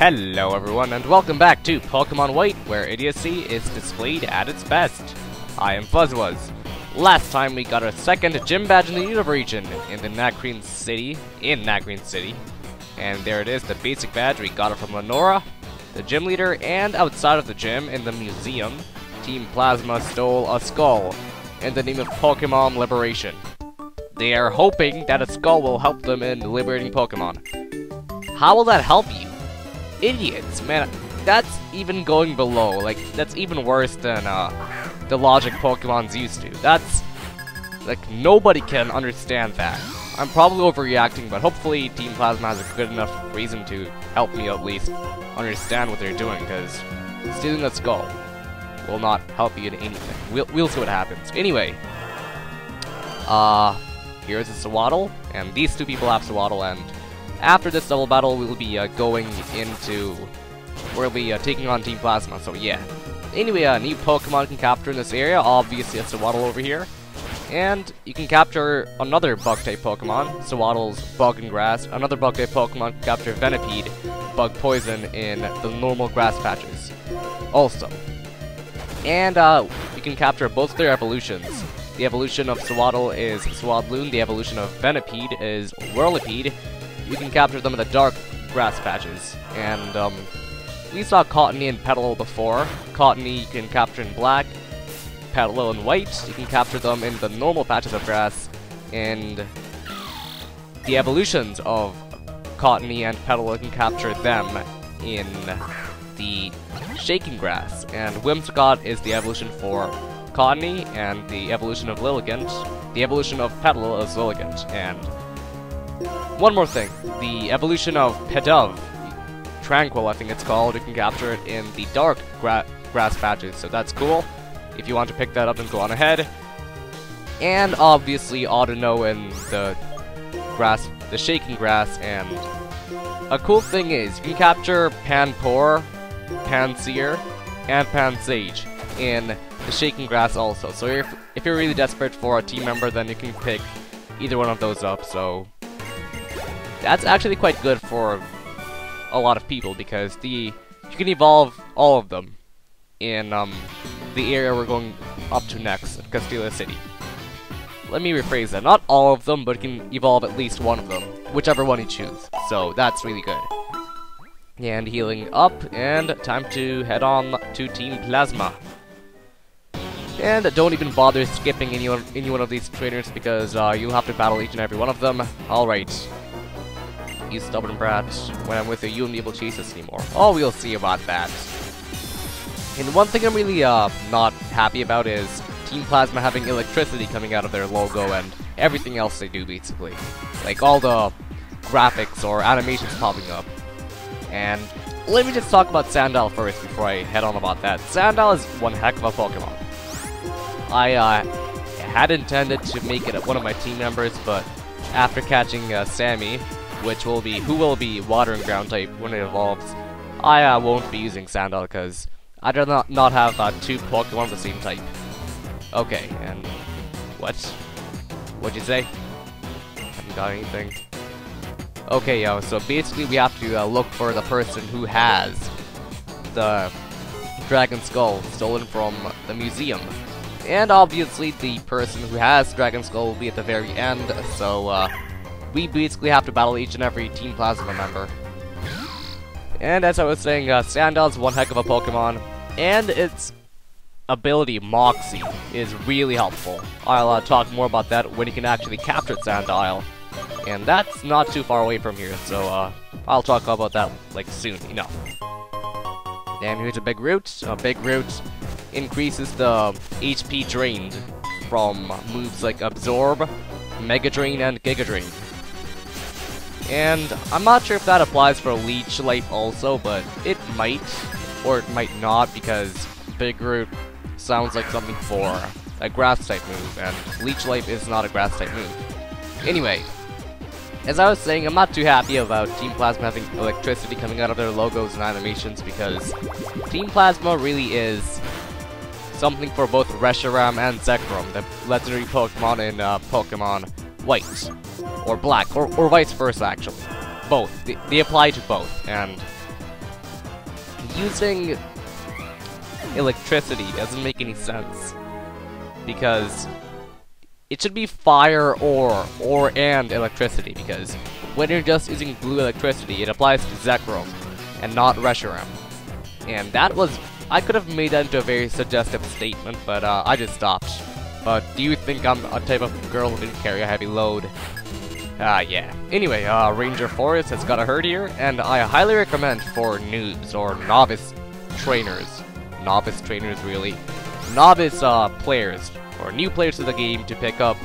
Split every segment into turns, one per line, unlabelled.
Hello everyone and welcome back to Pokemon White, where idiocy is displayed at its best. I am FuzWuz. Last time we got our second gym badge in the Unova region, in the Nacrene City, in Nacrene City. And there it is, the basic badge, we got it from Lenora, the gym leader, and outside of the gym, in the museum, Team Plasma stole a skull, in the name of Pokemon Liberation. They are hoping that a skull will help them in liberating Pokemon. How will that help you? Idiots, man, that's even going below, like, that's even worse than, uh, the logic Pokemon's used to. That's, like, nobody can understand that. I'm probably overreacting, but hopefully Team Plasma has a good enough reason to help me at least understand what they're doing, because stealing a skull will not help you in anything. We'll, we'll see what happens. Anyway, uh, here's a Sewaddle, and these two people have Sewaddle, and after this double battle, we'll be uh, going into... We'll be uh, taking on Team Plasma, so yeah. Anyway, a uh, new Pokemon can capture in this area, obviously a Sewaddle over here. And you can capture another Bug-type Pokemon, Sewaddle's Bug and Grass. Another Bug-type Pokemon can capture Venipede, Bug Poison, in the normal grass patches. Also. And uh, you can capture both their evolutions. The evolution of Sewaddle is Swadloon, the evolution of Venipede is Whirlipede. You can capture them in the dark grass patches. And um, we saw Cottonee and Petilil before. Cottonee you can capture in black, Petilil in white. You can capture them in the normal patches of grass. And the evolutions of Cottonee and Petilil, can capture them in the Shaking Grass. And Whimsicott is the evolution for Cottonee, and the evolution of Lilligant. The evolution of Petilil is Lilligant. And one more thing, the evolution of Pidove, Tranquill I think it's called, you can capture it in the dark gra grass patches, so that's cool. If you want to pick that up, and go on ahead. And obviously Audino in the grass, the shaking grass, and a cool thing is, you can capture Panpour, Pansear, and Pansage in the shaking grass also. So if, if you're really desperate for a team member, then you can pick either one of those up, so that's actually quite good for a lot of people because the you can evolve all of them in um, the area we're going up to next, Castelia City. Let me rephrase that. Not all of them, but you can evolve at least one of them, whichever one you choose. So that's really good. And healing up, and time to head on to Team Plasma. And don't even bother skipping any one, any one of these trainers because uh, you'll have to battle each and every one of them. Alright, you stubborn brat. When I'm with you, you won't be able to chase us anymore. Oh, we'll see about that. And one thing I'm really uh, not happy about is Team Plasma having electricity coming out of their logo and everything else they do, basically. Like, all the graphics or animations popping up. And let me just talk about Sandile first before I head on about that. Sandile is one heck of a Pokemon. I uh, had intended to make it one of my team members, but after catching uh, Sammy, which will be who will be water and ground type when it evolves. I uh, won't be using Sandile because I'd rather not, not have uh, two Pokemon of the same type. Okay, and what? What'd you say? Haven't got anything. Okay, yo, so basically we have to uh, look for the person who has the Dragon Skull stolen from the museum. And obviously the person who has Dragon Skull will be at the very end, so uh, we basically have to battle each and every Team Plasma member. And as I was saying, uh, Sandile's one heck of a Pokemon, and its ability, Moxie, is really helpful. I'll uh, talk more about that when you can actually capture Sandile. And that's not too far away from here, so uh, I'll talk about that like soon enough. And here's a big root. A big root increases the HP drained from moves like Absorb, Mega Drain, and Giga Drain. And I'm not sure if that applies for Leech Life also, but it might, or it might not, because Big Root sounds like something for a grass type move, and Leech Life is not a grass type move. Anyway, as I was saying, I'm not too happy about Team Plasma having electricity coming out of their logos and animations because Team Plasma really is something for both Reshiram and Zekrom, the legendary Pokemon in uh, Pokemon White or black, or, or vice versa, actually. Both. They, they apply to both, and using electricity doesn't make any sense. Because it should be fire or or and electricity because when you're just using blue electricity, it applies to Zekrom and not Reshiram. And that was I could have made that into a very suggestive statement, but uh, I just stopped. But do you think I'm a type of girl who didn't carry a heavy load? Ah, uh, yeah. Anyway, uh, Ranger Forest has got a herd here, and I highly recommend for noobs or novice trainers. Novice trainers, really. Novice, uh, players, or new players to the game to pick up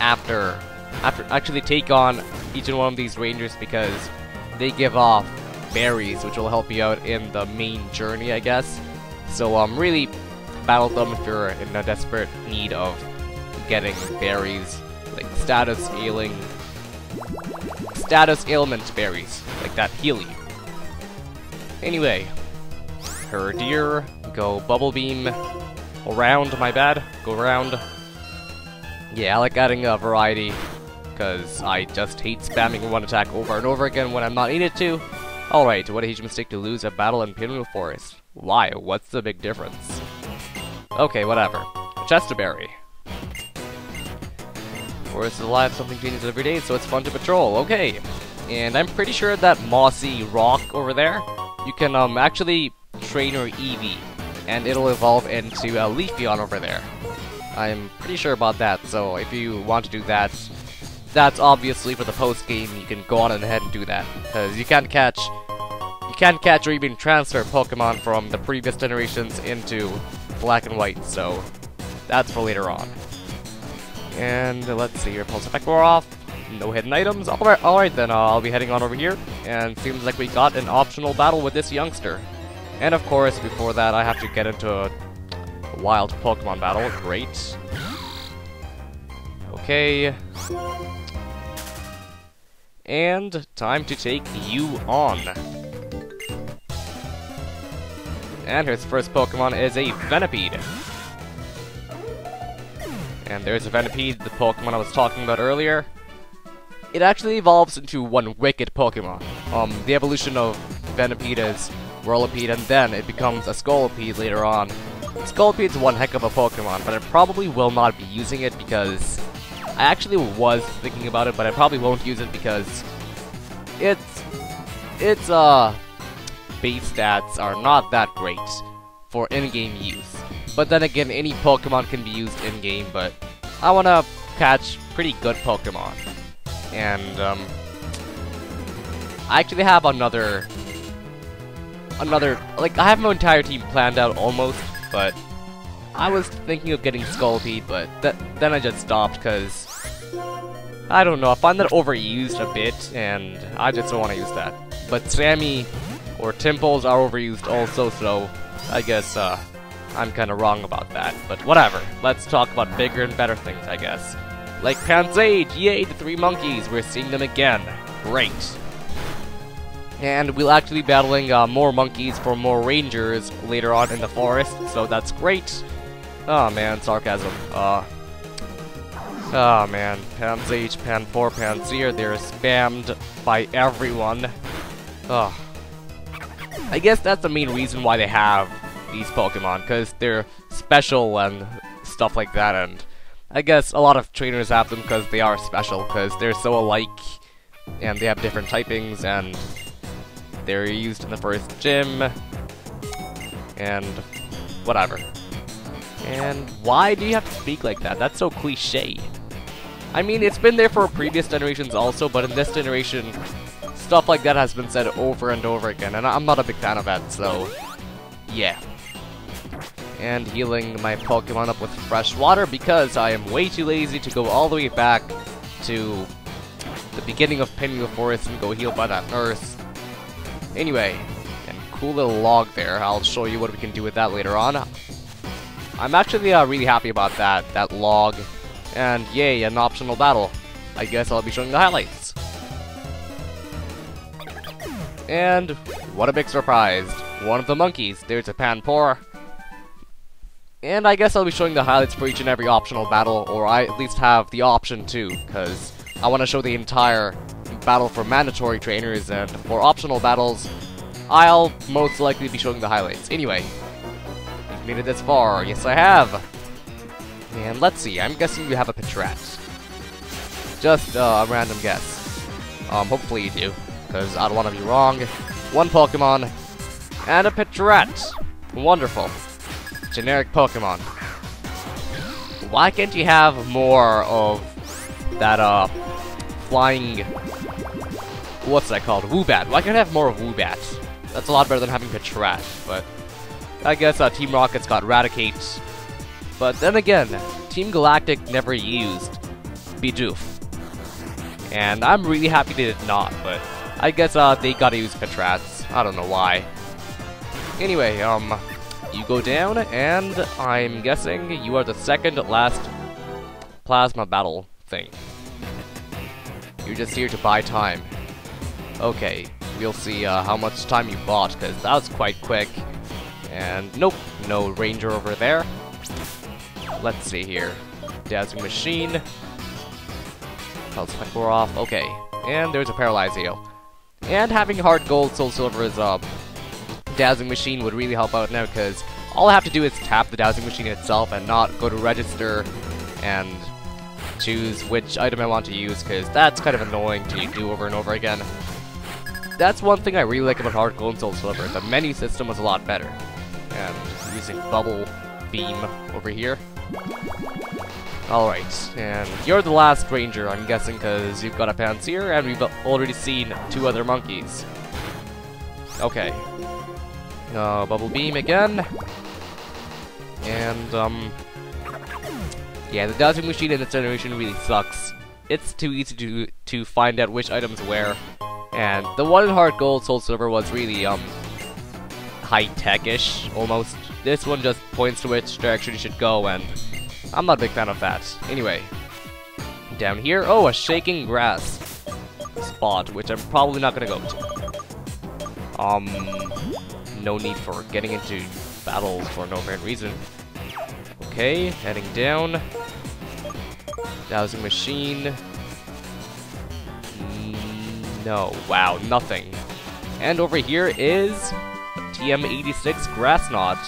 after, after actually take on each and one of these rangers because they give off berries, which will help you out in the main journey, I guess. So, um, really battle them if you're in a desperate need of getting berries like status ailing, status ailment berries, like that heal you. Anyway, Herdier, go Bubble Beam, around, my bad, go around. Yeah, I like adding a variety, because I just hate spamming one attack over and over again when I'm not needed to. Alright, what a huge mistake to lose a battle in Pinwheel Forest. Why? What's the big difference? Okay, whatever. Chesto Berry. Forest is alive, something changes every day, so it's fun to patrol. Okay. And I'm pretty sure that mossy rock over there, you can um actually train your Eevee, and it'll evolve into a Leafeon over there. I'm pretty sure about that, so if you want to do that, that's obviously for the post game, you can go on ahead and do that. Because you can't catch you can't catch or even transfer Pokemon from the previous generations into black and white, so that's for later on. And let's see, repulse effect wore off. No hidden items. Alright, alright then, uh, I'll be heading on over here. And seems like we got an optional battle with this youngster. And of course, before that, I have to get into a wild Pokemon battle. Great. Okay. And time to take you on. And his first Pokemon is a Venipede. And there's a Venipede, the Pokemon I was talking about earlier. It actually evolves into one wicked Pokemon. Um, the evolution of Venipede is Whirlipede, and then it becomes a Scolipede later on. Scolipede's one heck of a Pokemon, but I probably will not be using it because I actually was thinking about it, but I probably won't use it because it's its uh base stats are not that great for in-game use. But then again, any Pokemon can be used in-game, but I want to catch pretty good Pokemon. And, um, I actually have another, another, like, I have my entire team planned out almost, but I was thinking of getting Scolipede, but th then I just stopped, because, I don't know, I find that overused a bit, and I just don't want to use that. But Sammy or temples are overused also, so I guess, uh, I'm kinda wrong about that, but whatever. Let's talk about bigger and better things, I guess. Like Pansage! Yay, the three monkeys! We're seeing them again. Great. And we'll actually be battling uh, more monkeys for more rangers later on in the forest, so that's great. Oh man, sarcasm. Uh, oh man, Pansage, Panpour, Pansear, they're spammed by everyone. Ugh. I guess that's the main reason why they have these Pokemon, because they're special and stuff like that, and I guess a lot of trainers have them because they are special, because they're so alike, and they have different typings, and they're used in the first gym, and whatever. And why do you have to speak like that? That's so cliche. I mean, it's been there for previous generations also, but in this generation, stuff like that has been said over and over again, and I'm not a big fan of that, so yeah and healing my Pokemon up with fresh water because I am way too lazy to go all the way back to the beginning of Pinwheel Forest and go heal by that nurse. Anyway, and cool little log there. I'll show you what we can do with that later on. I'm actually uh, really happy about that, that log. And yay, an optional battle. I guess I'll be showing the highlights. And what a big surprise. One of the monkeys, there's a Panpour, and I guess I'll be showing the highlights for each and every optional battle, or I at least have the option to, because I want to show the entire battle for mandatory trainers, and for optional battles, I'll most likely be showing the highlights. Anyway, you've made it this far. Yes, I have. And let's see, I'm guessing you have a Patrat. Just uh, a random guess. Um, hopefully you do, because I don't want to be wrong. One Pokemon, and a Patrat. Wonderful. Generic Pokemon. Why can't you have more of that, uh, flying... What's that called? Woobat. Why can't I have more of Woobat? That's a lot better than having Patrat, but... I guess uh, Team Rocket's got Raticate. But then again, Team Galactic never used Bidoof. And I'm really happy they did not, but I guess uh, they gotta use Patrats. I don't know why. Anyway, um, you go down, and I'm guessing you are the second last plasma battle thing. You're just here to buy time. Okay, we'll see uh, how much time you bought, because that was quite quick. And nope, no ranger over there. Let's see here. Dowsing Machine. Pulse off. Okay. And there's a Paralyzio. And having Heart Gold, soul silver is uh, Dowsing Machine would really help out now because all I have to do is tap the Dowsing Machine itself and not go to register and choose which item I want to use because that's kind of annoying to do over and over again. That's one thing I really like about Heart Gold and Soul Silver. The menu system was a lot better. And using Bubble Beam over here. Alright, and you're the last ranger, I'm guessing, because you've got a Pansear, and we've already seen two other monkeys. Okay. Uh, Bubble Beam again. And, um... Yeah, the Dowsing Machine in this generation really sucks. It's too easy to, to find out which items where. And the one in Heart Gold Soul Silver was really, um... High-tech-ish, almost. This one just points to which direction you should go, and I'm not a big fan of that. Anyway, down here, oh, a shaking grass spot, which I'm probably not gonna go to. Um, no need for getting into battles for no apparent reason. Okay, heading down. Dowsing machine. Mm, no, wow, nothing. And over here is TM86 Grass Knot.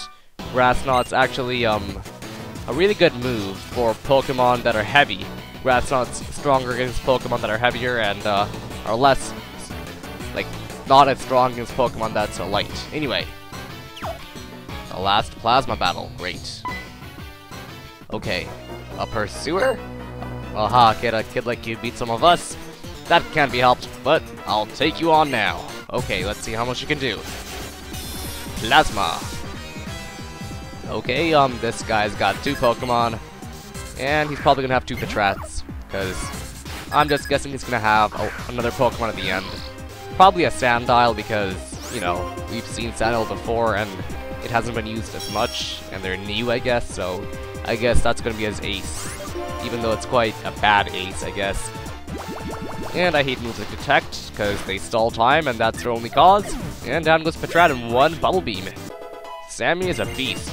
Grass Knot's actually, um, a really good move for Pokemon that are heavy. Grass Knot's stronger against Pokemon that are heavier and uh, are less, like, not as strong against Pokemon that's uh, light. Anyway, the last Plasma battle. Great. Okay, a Pursuer? Aha, kid, a kid like you beat some of us. That can't be helped, but I'll take you on now. Okay, let's see how much you can do. Plasma. Okay, um, this guy's got two Pokemon, and he's probably gonna have two Patrats, because I'm just guessing he's gonna have another Pokemon at the end. Probably a Sandile, because, you know, we've seen Sandile before, and it hasn't been used as much, and they're new, I guess, so I guess that's gonna be his ace. Even though it's quite a bad ace, I guess. And I hate moves like Detect, because they stall time, and that's their only cause. And down goes Patrat in one Bubble Beam. Sammy is a beast.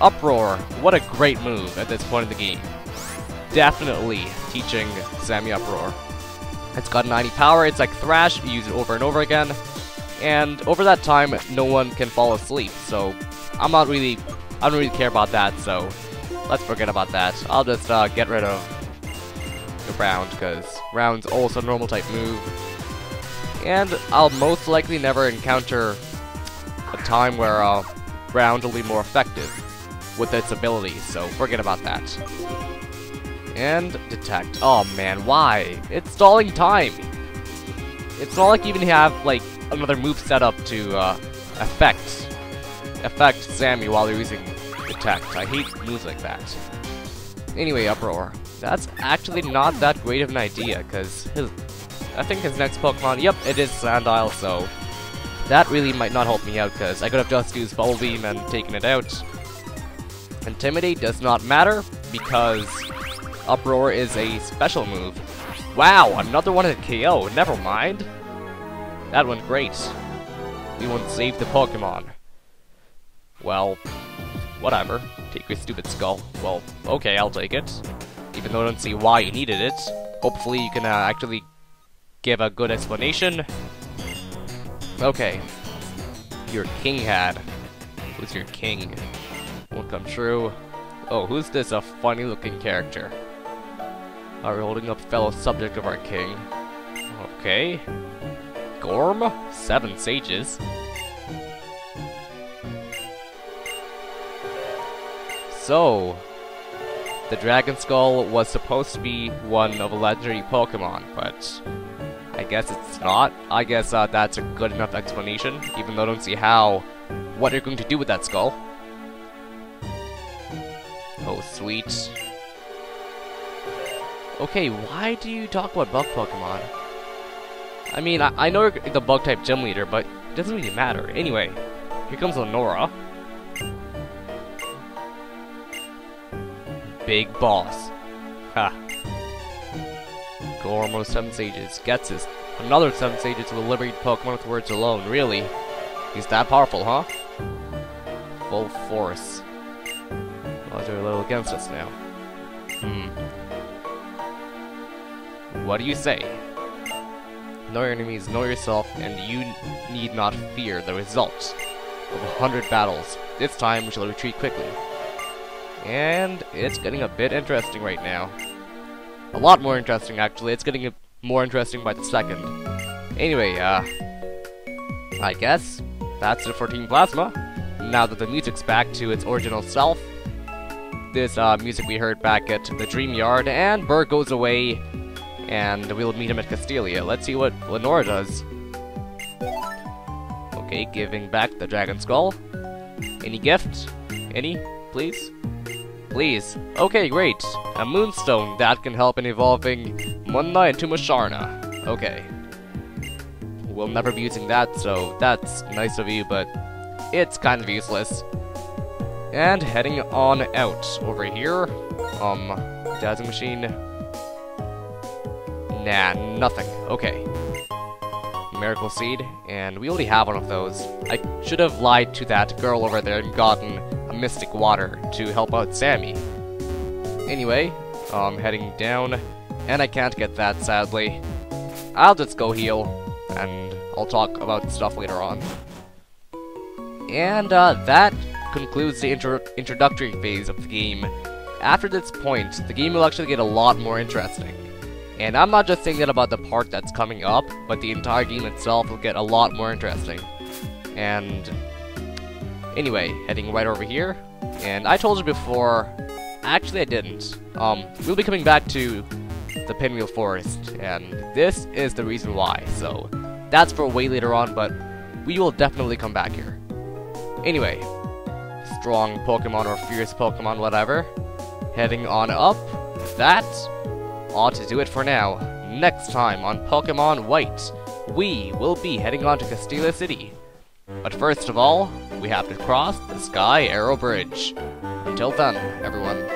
Uproar, what a great move at this point in the game. Definitely teaching Sammy Uproar. It's got 90 power, it's like Thrash, you use it over and over again. And over that time, no one can fall asleep, so I'm not really, I don't really care about that, so let's forget about that. I'll just uh, get rid of the round, because round's also a normal type move. And I'll most likely never encounter a time where uh, will be more effective with its abilities, so forget about that. And detect. Oh man, why? It's stalling time! It's not like you even have, like, another move set up to, uh, affect, affect Sammy while you're using detect. I hate moves like that. Anyway, Uproar. That's actually not that great of an idea, because his, I think his next Pokemon, yep, it is Sandile, so that really might not help me out, because I could have just used Bubble Beam and taken it out. Intimidate does not matter, because Uproar is a special move. Wow, another one at KO, never mind. That went great. We won't save the Pokemon. Well, whatever. Take your stupid skull. Well, okay, I'll take it. Even though I don't see why you needed it. Hopefully you can uh, actually give a good explanation. Okay. your king had. Who's your king? Won't come true. Oh, who's this a funny looking character? Are we holding up fellow subject of our king? Okay. Gorm? Seven sages. So, the Dragon Skull was supposed to be one of a legendary Pokemon, but I guess it's not. I guess uh, that's a good enough explanation, even though I don't see how, what you're going to do with that skull. Oh, sweet. Okay, why do you talk about bug Pokemon? I mean, I, I know you're the bug-type gym leader, but it doesn't really matter. Anyway, here comes Lenora. Big boss. Gormo 7 Sages gets his another 7 Sages will liberate Pokemon with words alone. Really? He's that powerful, huh? Full force. Well, they're a little against us now. Hmm. What do you say? Know your enemies, know yourself, and you need not fear the results of a hundred battles. This time we shall retreat quickly. And it's getting a bit interesting right now. A lot more interesting, actually. It's getting more interesting by the second. Anyway, uh... I guess that's it for Team Plasma. Now that the music's back to its original self, this uh, music we heard back at the Dream Yard, and Burgh goes away, and we'll meet him at Castelia. Let's see what Lenora does. Okay, giving back the Dragon Skull. Any gift? Any, please? Please. Okay, great. A Moonstone that can help in evolving Munna into Musharna. Okay. We'll never be using that, so that's nice of you, but it's kind of useless. And heading on out over here. Um, Dowsing Machine. Nah, nothing. Okay. Miracle Seed, and we already have one of those. I should have lied to that girl over there and gotten Mystic Water to help out Sammy. Anyway, I'm heading down, and I can't get that, sadly. I'll just go heal, and I'll talk about stuff later on. And uh, that concludes the intro introductory phase of the game. After this point, the game will actually get a lot more interesting. And I'm not just saying that about the part that's coming up, but the entire game itself will get a lot more interesting. And anyway, heading right over here. And I told you before, actually I didn't. Um, we'll be coming back to the Pinwheel Forest, and this is the reason why. So that's for way later on, but we will definitely come back here. Anyway, strong Pokemon or fierce Pokemon, whatever. Heading on up. That ought to do it for now. Next time on Pokemon White, we will be heading on to Castelia City. But first of all, we have to cross the Sky Arrow Bridge. Until then, everyone.